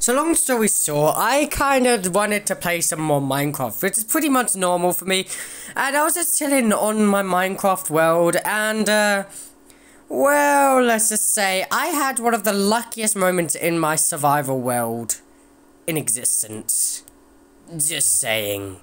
So long story short, I kind of wanted to play some more Minecraft, which is pretty much normal for me. And I was just chilling on my Minecraft world, and uh, well, let's just say I had one of the luckiest moments in my survival world in existence. Just saying.